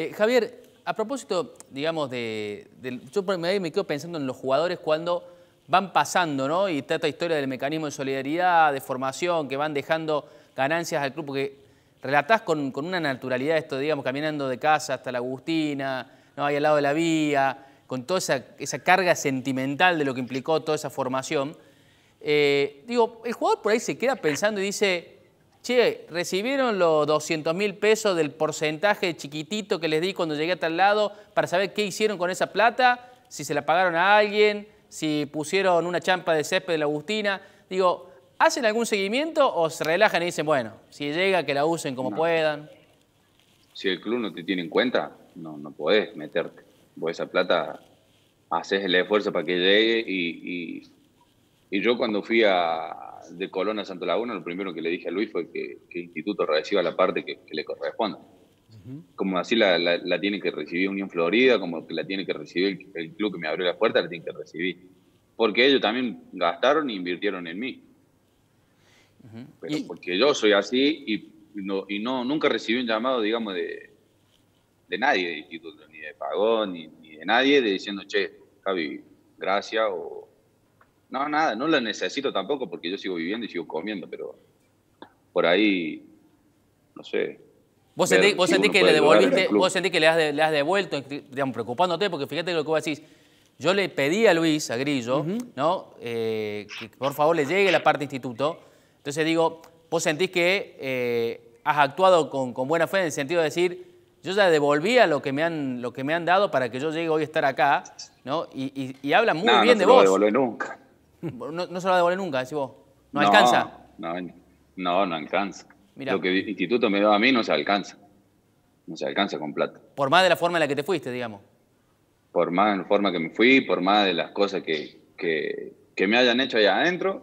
Eh, Javier, a propósito, digamos, de, yo me quedo pensando en los jugadores cuando van pasando, ¿no? Y esta historia del mecanismo de solidaridad, de formación, que van dejando ganancias al club, porque relatás con, una naturalidad esto, digamos, caminando de casa hasta la Agustina, ¿no? ahí al lado de la vía, con toda esa, carga sentimental de lo que implicó toda esa formación. Eh, digo, el jugador por ahí se queda pensando y dice, che, recibieron los 200 mil pesos del porcentaje chiquitito que les di cuando llegué a tal lado para saber qué hicieron con esa plata, si se la pagaron a alguien, si pusieron una champa de césped de la Agustina. Digo, ¿hacen algún seguimiento o se relajan y dicen, bueno, si llega, que la usen como puedan? Si el club no te tiene en cuenta, no, no podés meterte. Vos esa plata haces el esfuerzo para que llegue y, y yo cuando fui a, de Colón a Santo Laguna, lo primero que le dije a Luis fue que, el instituto reciba la parte que, le corresponda. Como así la, la, tiene que recibir Unión Florida, como que la tiene que recibir el, club que me abrió la puerta, la tiene que recibir. Porque ellos también gastaron e invirtieron en mí. Pero porque yo soy así y, no, y no, nunca recibí un llamado, digamos, de, de nadie de instituto, ni de Pagón, ni, ni de nadie, de diciendo, che, Javi, gracias, o no, nada, no la necesito tampoco porque yo sigo viviendo y sigo comiendo, pero por ahí, no sé. ¿Vos sentís, que le devolviste, vos sentís que le has, devuelto, digamos, preocupándote? Porque fíjate lo que vos decís. Yo le pedí a Luis, a Grillo, ¿no? Eh, que por favor le llegue la parte instituto. Entonces digo, vos sentís que eh, has actuado con, buena fe en el sentido de decir, yo ya devolvía lo que me han, lo que me han dado para que yo llegue hoy a estar acá, ¿no? Y, y, hablan muy bien de vos. No, no nunca. No, no se lo devolver nunca, decís vos. ¿No, alcanza? No, no, no alcanza. Lo que el instituto me da a mí no se alcanza. No se alcanza con plata. Por más de la forma en la que te fuiste, digamos. Por más de la forma que me fui, por más de las cosas que, que, me hayan hecho allá adentro,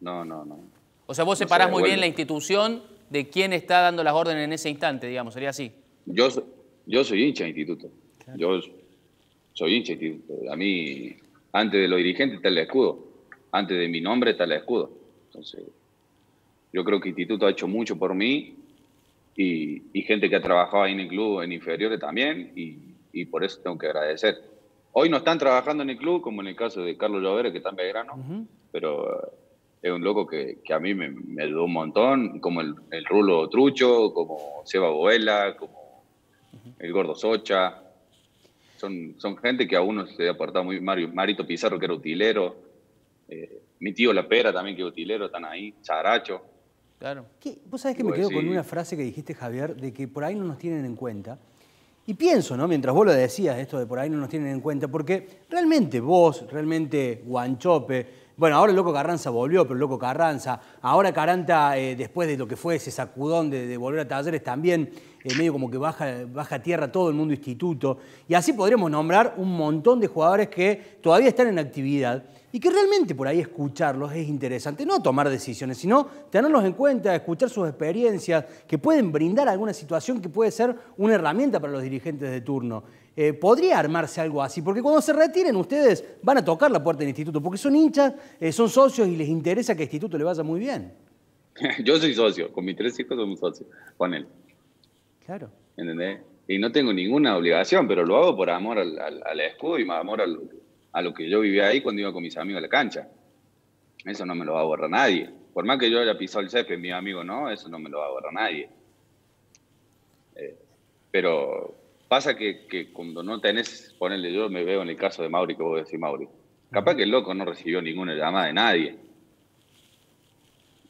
no, no, no. O sea, vos separás muy bien la institución de quién está dando las órdenes en ese instante, digamos, sería así. Yo, yo soy hincha de instituto. Yo soy hincha de instituto. A mí, antes de los dirigentes está el escudo antes de mi nombre está el escudo. Entonces, yo creo que el Instituto ha hecho mucho por mí y, gente que ha trabajado ahí en el club en inferiores también y, por eso tengo que agradecer. Hoy no están trabajando en el club, como en el caso de Carlos Llovera, que está en Belgrano, pero eh, es un loco que, a mí me, ayudó un montón, como el, Rulo Trucho, como Seba Boela, como el Gordo Socha. Son, son gente que a uno se ha aportado muy. Mario, Marito Pizarro, que era utilero eh, mi tío La Pera también, que es utilero, están ahí, Characho. Claro. Vos sabés que me quedo con una frase que dijiste, Javier, de que por ahí no nos tienen en cuenta. Y pienso, ¿no? Mientras vos lo decías, esto de por ahí no nos tienen en cuenta, porque realmente vos, realmente Guanchope, bueno, ahora el Loco Carranza volvió, pero el Loco Carranza, ahora Caranta, eh, después de lo que fue ese sacudón de, volver a talleres, también eh, medio como que baja, baja tierra todo el mundo instituto. Y así podríamos nombrar un montón de jugadores que todavía están en actividad y que realmente por ahí escucharlos es interesante, no tomar decisiones, sino tenerlos en cuenta, escuchar sus experiencias, que pueden brindar alguna situación que puede ser una herramienta para los dirigentes de turno. Eh, podría armarse algo así, porque cuando se retiren ustedes van a tocar la puerta del instituto, porque son hinchas, eh, son socios y les interesa que el instituto le vaya muy bien. Yo soy socio, con mis tres hijos soy socio, con él. Claro. ¿Entendés? Y no tengo ninguna obligación, pero lo hago por amor al, al escudo y amor al, a lo que yo vivía ahí cuando iba con mis amigos a la cancha. Eso no me lo va a borrar nadie. Por más que yo haya pisado el césped, mi amigo no, eso no me lo va a borrar nadie. Eh, pero pasa que, cuando no tenés, ponerle yo me veo en el caso de Mauri, que vos decís Mauri. Capaz que el loco no recibió ninguna llamada de nadie.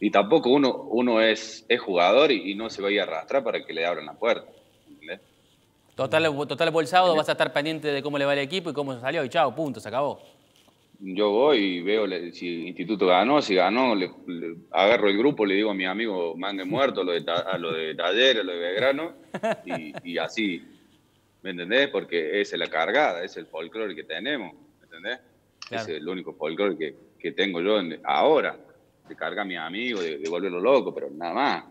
Y tampoco uno, uno es, es jugador y, no se va a ir a arrastrar para que le abran la puerta. Total, total el sábado vas a estar pendiente de cómo le va el equipo y cómo salió y chao, punto, se acabó. Yo voy y veo si el instituto ganó, si ganó, le, agarro el grupo, le digo a mi amigo Mangue Muerto, lo de, a lo de Taller, a lo de Belgrano, y, así, ¿me entendés? Porque es la cargada, es el folclore que tenemos, ¿me entendés? Es el único folclore que, tengo yo ahora, de cargar a mi amigo, de, de volverlo loco, pero nada más.